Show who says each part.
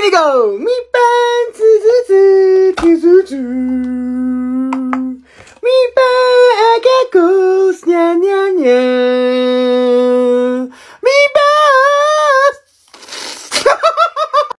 Speaker 1: Here we go. Me ban,